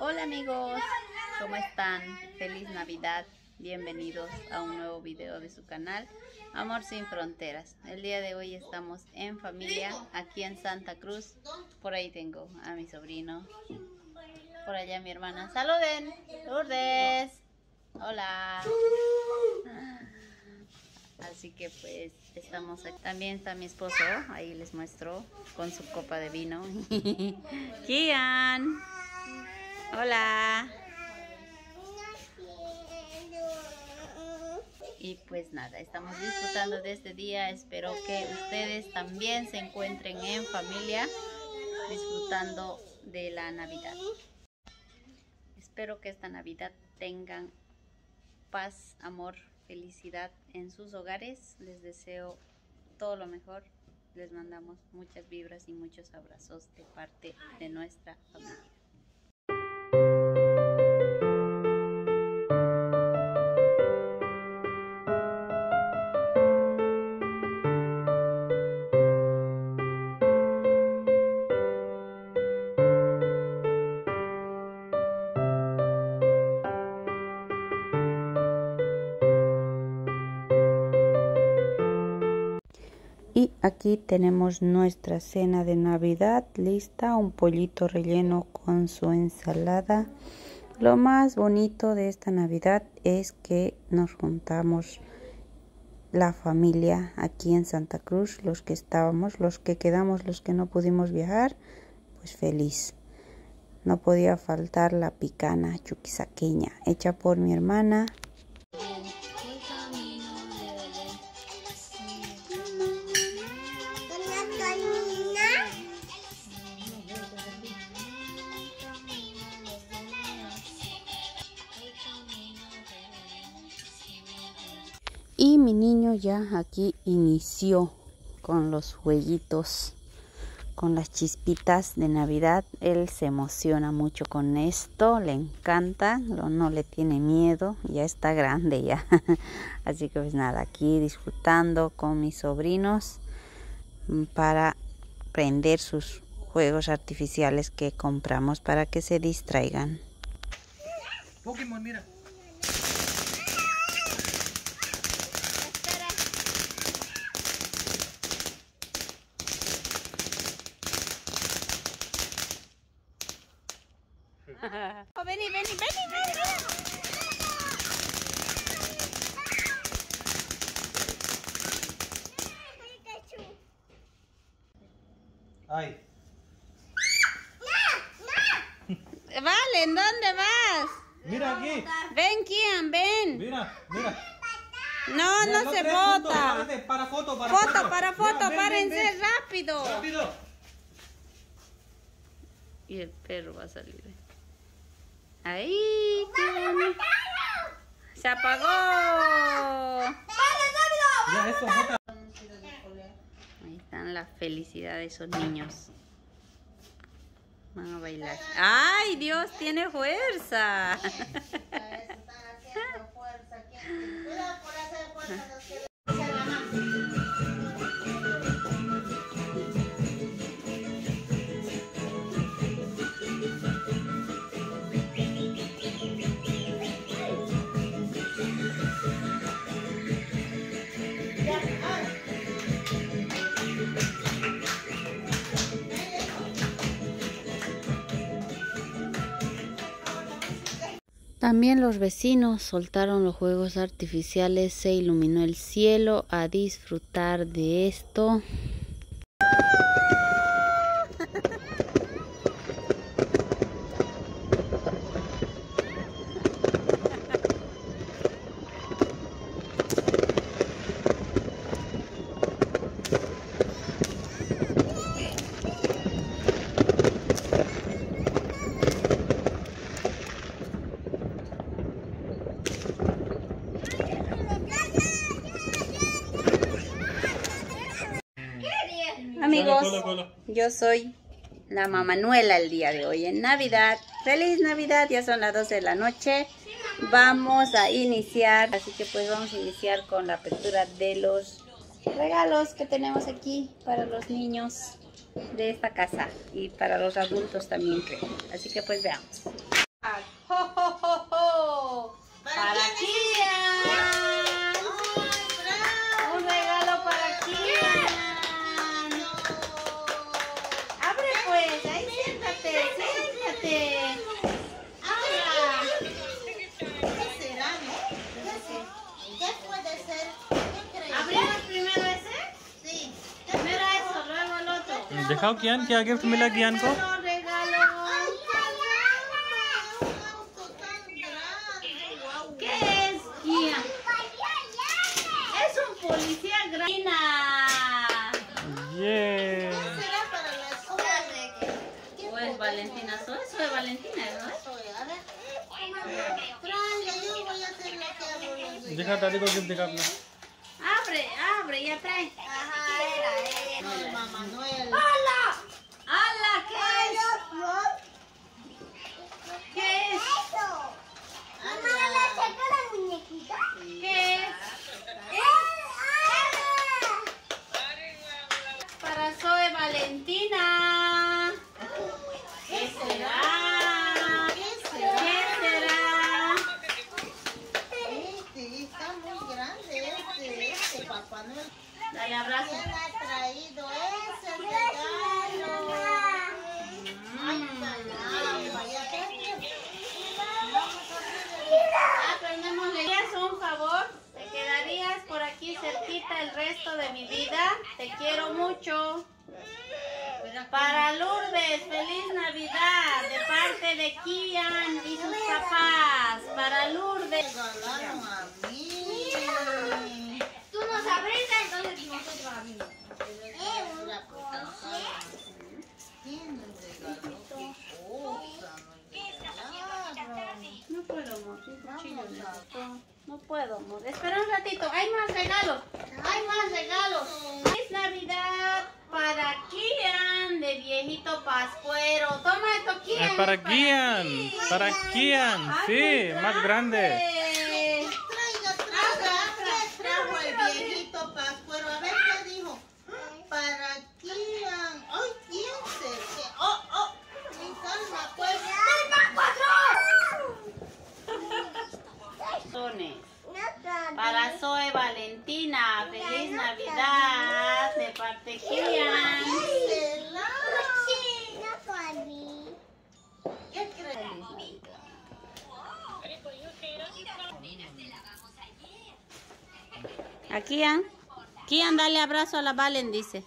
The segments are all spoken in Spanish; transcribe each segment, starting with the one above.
Hola amigos, ¿cómo están? Feliz Navidad, bienvenidos a un nuevo video de su canal Amor sin Fronteras. El día de hoy estamos en familia aquí en Santa Cruz. Por ahí tengo a mi sobrino, por allá mi hermana. ¡Saluden! ¡Lourdes! ¡Hola! Así que pues estamos aquí. También está mi esposo, ahí les muestro, con su copa de vino. Kian. Hola. Y pues nada, estamos disfrutando de este día. Espero que ustedes también se encuentren en familia disfrutando de la Navidad. Espero que esta Navidad tengan paz, amor, felicidad en sus hogares. Les deseo todo lo mejor. Les mandamos muchas vibras y muchos abrazos de parte de nuestra familia. Y aquí tenemos nuestra cena de Navidad lista, un pollito relleno con su ensalada. Lo más bonito de esta Navidad es que nos juntamos la familia aquí en Santa Cruz, los que estábamos, los que quedamos, los que no pudimos viajar, pues feliz. No podía faltar la picana chuquisaqueña, hecha por mi hermana. Ya aquí inició con los jueguitos, con las chispitas de Navidad. Él se emociona mucho con esto, le encanta, no le tiene miedo, ya está grande ya. Así que pues nada, aquí disfrutando con mis sobrinos para prender sus juegos artificiales que compramos para que se distraigan. Pokémon, mira. Oh, vení, vení, vení, vení. Ay. Vale, ¿en dónde vas? Mira aquí. Ven, Kian, ven. Mira, mira. No, Mira, no se bota. Párate, Para foto, para Foto, foto. para foto, Mira, ven, párense ven, ven. rápido. Rápido. Y el perro va a salir. Ahí, qué. Se apagó. Ahí están la felicidad de esos niños. Van a bailar. ¡Ay, Dios tiene fuerza! También los vecinos soltaron los juegos artificiales, se iluminó el cielo a disfrutar de esto. Yo soy la Mamanuela el día de hoy en Navidad. Feliz Navidad, ya son las 12 de la noche. Vamos a iniciar, así que pues vamos a iniciar con la apertura de los regalos que tenemos aquí para los niños de esta casa y para los adultos también creo. Así que pues veamos. ¡Ho, ho, ho, ho! Para Kian. Un regalo para Kian. Abre pues, ahí siéntate, siéntate. Habla. ¿Qué será, no? ¿Qué puede ser? ¿Qué crees? ¿Abrimos primero ese? Sí. Primero eso, luego el otro. दिखाओ कियान क्या गिफ्ट मिला कियान को Regalo, regalo. ¡Ay, qué Un auto tan grande. Guau. ¿Qué es, Kian? Es un policía grande. ये ¿Qué será para la escuela? ¿Qué ¿O es Valentina? ¿Eso es Valentina, no es? soy? A ver. Tráiga, yo voy a hacer la que hago los regalos. दिखा दादी को gift दिखा अपना Abre, abre, ya trae. Ajá, era, era. No, mamá Noel. ¡Hala! Aquí cerquita el resto de mi vida? Te quiero mucho. Para Lourdes, feliz Navidad de parte de Kian y sus papás. Para Lourdes. regalaron a mí. Tú nos abriste, entonces nosotros abrimos. La cosa. ¿Quién me regaló qué cosa? Me regalaron. No puedo, amor. sin cuchillo necesito. No puedo, amor. Espera un ratito. Hay más regalos. Hay más regalos. Es Navidad para Kian de viejito pascuero. Toma esto, Kian. Es para Kian, para Kian, sí, más grande. Traiga, traiga, ¿qué trajo el viejito Pascuero? A ver qué dijo. Para quién. Ay, ¿quién se qué? Oh, oh. Mi calma, pues. Sones. Para Zoe Valentina, feliz Navidad de parte Kian. ¿Será? ¿Qué crees? A Kian. Kian, dale abrazo a la Valen, dice.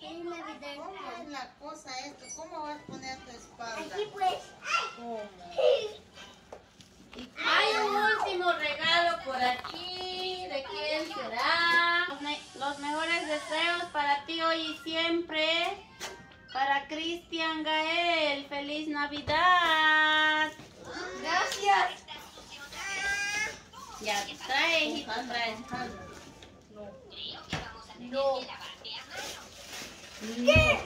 ¿Cómo es la cosa esto? ¿Cómo vas a poner tu espalda? pues. ¿Cómo? Hay un último regalo por aquí. ¿De quién será? Los, me- los mejores deseos para ti hoy y siempre. Para Cristian Gael. ¡Feliz Navidad! Gracias. Ya trae, hijito, trae. No. ¿Qué?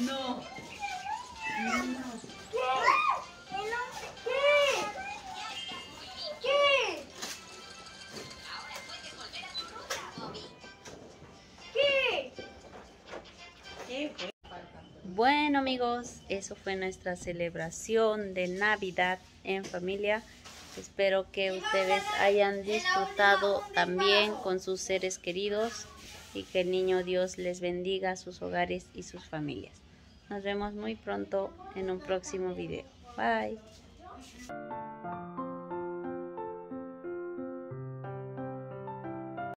No. ¿Qué? ¿Qué? ¿Qué? Bueno amigos, eso fue nuestra celebración de Navidad en familia. Espero que ustedes hayan disfrutado también con sus seres queridos y que el niño Dios les bendiga sus hogares y sus familias. Nos vemos muy pronto en un próximo video. Bye.